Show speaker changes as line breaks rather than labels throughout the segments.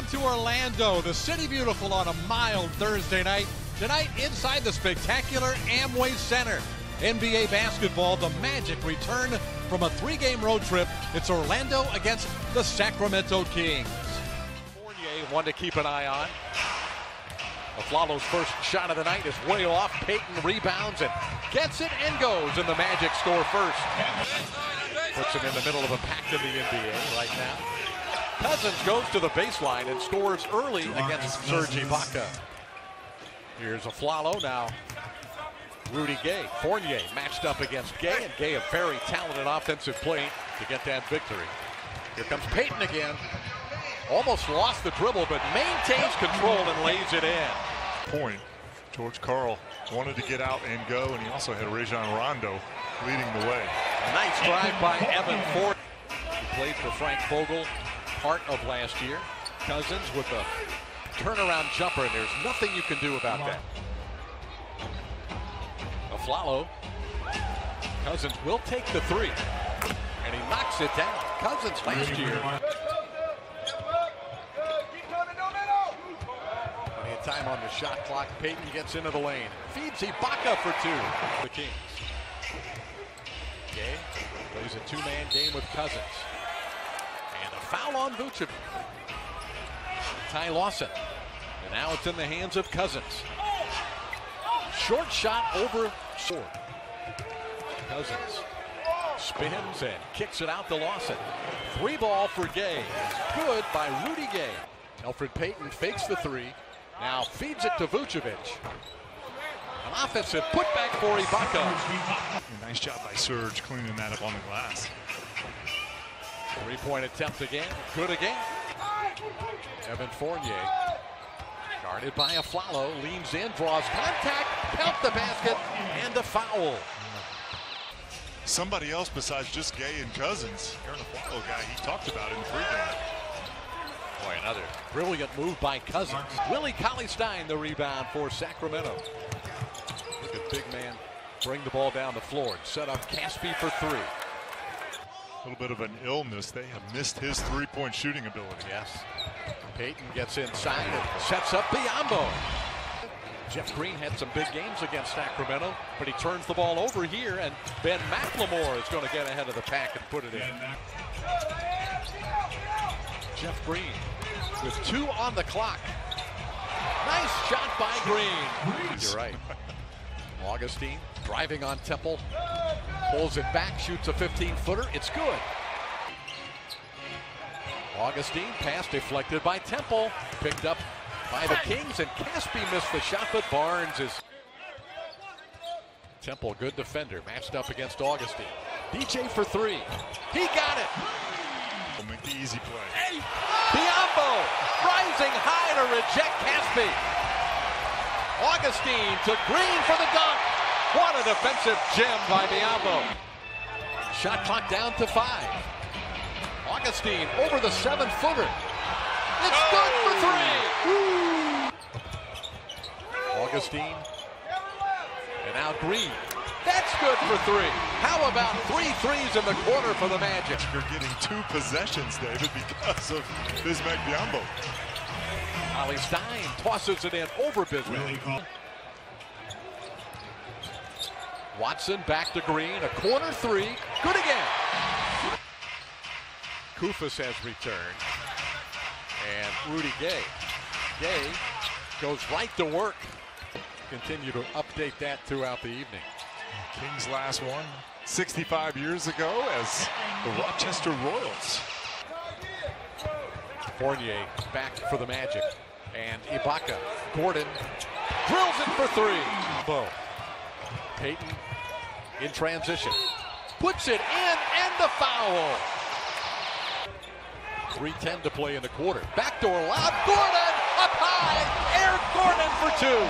Welcome to Orlando, the city beautiful on a mild Thursday night. Tonight, inside the spectacular Amway Center. NBA basketball, the Magic return from a three game road trip. It's Orlando against the Sacramento Kings.
Fournier, one to keep an eye on. Afflalo's first shot of the night is way off. Payton rebounds and gets it and goes, and the Magic score first. Puts him in the middle of a pack in the NBA right now. Cousins goes to the baseline and scores early against Serge Ibaka. Here's Afflalo now. Rudy Gay, Fournier matched up against Gay, and Gay a very talented offensive play to get that victory. Here comes Payton again. Almost lost the dribble, but maintains control and lays it in.
Point. George Karl wanted to get out and go, and he also had Rajon Rondo leading the way.
Nice drive by Evan Ford. He played for Frank Vogel part of last year. Cousins with a turnaround jumper, and there's nothing you can do about that. Afflalo. Cousins will take the three, and he knocks it down. Cousins last year. Plenty of time on the shot clock. Payton gets into the lane. Feeds Ibaka for two. The Kings. Gay plays a two-man game with Cousins. Foul on Vucevic. Ty Lawson. And now it's in the hands of Cousins. Short shot over short. Cousins spins and kicks it out to Lawson. Three ball for Gay. Good by Rudy Gay. Elfrid Payton fakes the three. Now feeds it to Vucevic. An offensive putback for Ibaka.
Nice job by Serge cleaning that up on the glass.
Three-point attempt again. Good again. Evan Fournier. Guarded by a Afflalo. Leans in, draws contact, count the basket, and the foul.
Somebody else besides just Gay and Cousins. Arron Afflalo guy he talked about in the pregame.
Boy, another brilliant move by Cousins. Willie Cauley-Stein the rebound for Sacramento. Look at big man bring the ball down the floor and set up Casspi for three.
A little bit of an illness. They have missed his three-point shooting ability.
Yes. Payton gets inside and sets up Biyombo. Jeff Green had some big games against Sacramento, but he turns the ball over here, and Ben McLemore is going to get ahead of the pack and put it in. Jeff Green with two on the clock. Nice shot by Green. You're right. Augustin driving on Temple. Pulls it back, shoots a 15-footer. It's good. Augustin pass deflected by Temple. Picked up by the Kings, and Casspi missed the shot, but Barnes is... Temple, good defender, matched up against Augustin. DJ for three. He got it.
Will make the easy play.
Biyombo rising high to reject Casspi. Augustin to Green for the dunk. What a defensive gem by Biyombo. Shot clock down to five. Augustin over the seven footer. It's oh! good for three. Augustin. And now Green. That's good for three. How about three threes in the quarter for the Magic?
You're getting two possessions, David, because of Bismack Biyombo.
Cauley-Stein tosses it in over Bismack. Watson back to Green, a corner three, good again. Koufos has returned. And Rudy Gay. Gay goes right to work. Continue to update that throughout the evening.
Kings last one 65 years ago as the Rochester Royals.
Fournier back for the Magic. And Ibaka. Gordon drills it for three. Bo. Payton in transition. Puts it in and the foul. 3.10 to play in the quarter. Backdoor lob. Gordon up high. Air Gordon for two.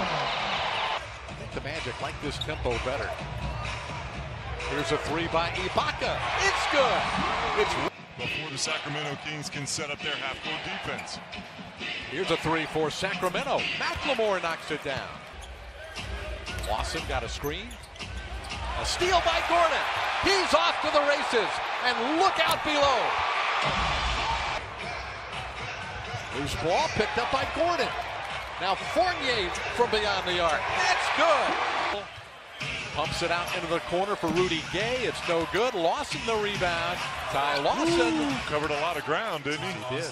I think the Magic like this tempo better. Here's a three by Ibaka. It's good. It's
Before the Sacramento Kings can set up their half-court defense.
Here's a three for Sacramento. McLemore knocks it down. Lawson got a screen. A steal by Gordon. He's off to the races. And look out below. Loose ball picked up by Gordon. Now Fournier from beyond the arc. That's good. Pumps it out into the corner for Rudy Gay. It's no good. Lawson the rebound. Ty Lawson.
Ooh, covered a lot of ground, didn't he?
He did.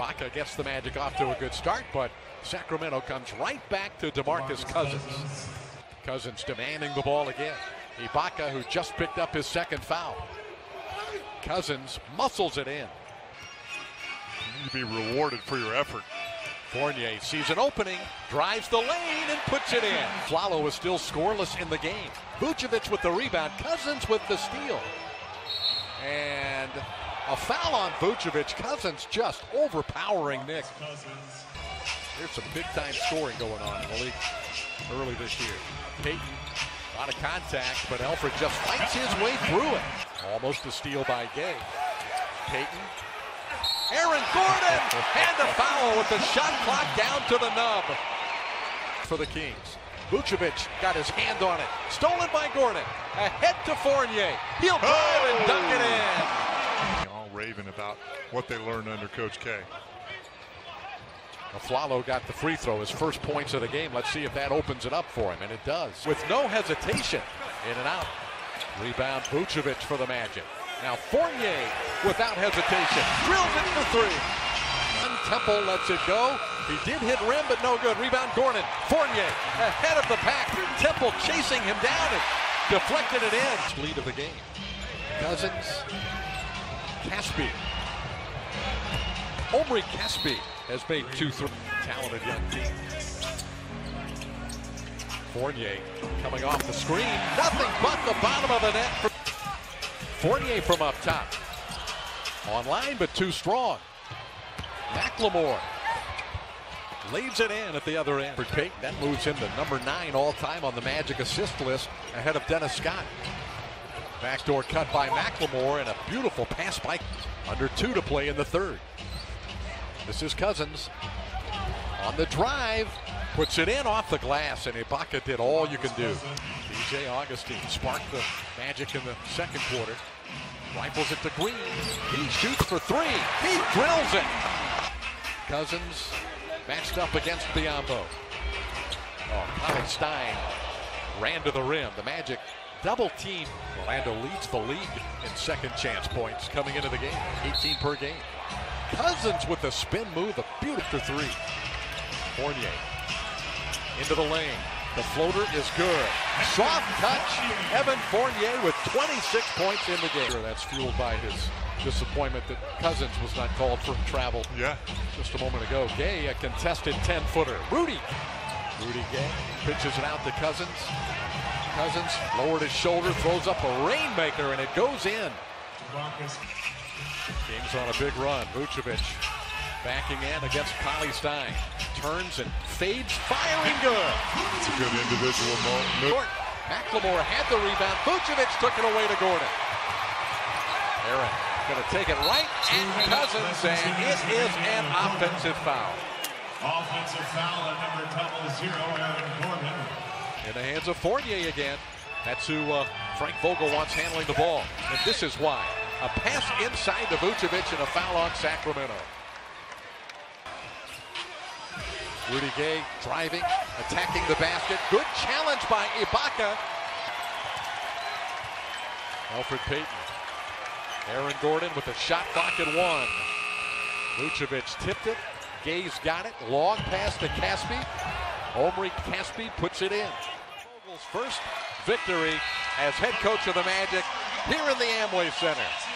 Ibaka gets the Magic off to a good start, but Sacramento comes right back to DeMarcus Cousins. Cousins demanding the ball again. Ibaka, who just picked up his second foul. Cousins muscles it in.
You need to be rewarded for your effort.
Fournier sees an opening, drives the lane, and puts it in. Flalo is still scoreless in the game. Vucevic with the rebound, Cousins with the steal. And a foul on Vucevic. Cousins just overpowering Nick. There's some big time scoring going on in the league early this year. Payton, a lot of contact, but Elfrid just fights his way through it. Almost a steal by Gay. Payton. Aaron Gordon and the foul with the shot clock down to the nub for the Kings. Vucevic got his hand on it. Stolen by Gordon. Ahead to Fournier. He'll drive and dunk it in.
Raving about what they learned under Coach K.
Afflalo got the free throw, his first points of the game. Let's see if that opens it up for him, and it does. With no hesitation, in and out. Rebound Vucevic for the Magic. Now Fournier, without hesitation, drills it for three. And Temple lets it go. He did hit rim, but no good. Rebound Gordon. Fournier ahead of the pack. Temple chasing him down and deflected it in. Lead of the game. Cousins. Casspi. Omri Casspi has made two three. Talented young team. Fournier coming off the screen. Nothing but the bottom of the net. Fournier from up top. Online, but too strong. McLemore leads it in at the other end. For Payton, that moves him to number nine all time on the Magic assist list ahead of Dennis Scott. Backdoor cut by McLemore and a beautiful pass by under two to play in the third. This is Cousins on the drive, puts it in off the glass, and Ibaka did all you can do. DJ Augustin sparked the Magic in the second quarter. Rifles it to Green. He shoots for three. He drills it. Cousins matched up against Biyombo. Oh, Cauley-Stein ran to the rim. The Magic double team. Orlando leads the league in second chance points coming into the game. 18 per game. Cousins with the spin move, a beautiful three. Fournier into the lane. The floater is good. Soft touch. Evan Fournier with 26 points in the game. That's fueled by his disappointment that Cousins was not called for travel
Yeah.
just a moment ago. Gay, a contested 10 footer. Rudy. Rudy Gay pitches it out to Cousins. Cousins lowered his shoulder, throws up a rainmaker, and it goes in. Kings on a big run. Vucevic backing in against Cauley-Stein. Turns and fades, firing good.
It's a good individual moment.
Short. McLemore had the rebound. Vucevic took it away to Gordon. Aaron going to take it right at Cousins, and it is an offensive foul.
Offensive foul at number double zero, Aaron Gordon.
In the hands of Fournier again. That's who uh, Frank Vogel wants handling the ball. And this is why. A pass inside to Vucevic and a foul on Sacramento. Rudy Gay driving, attacking the basket. Good challenge by Ibaka. Elfrid Payton. Aaron Gordon with a shot clock at one. Vucevic tipped it. Gay's got it. Long pass to Casspi. Omri Casspi puts it in. First victory as head coach of the Magic here in the Amway Center.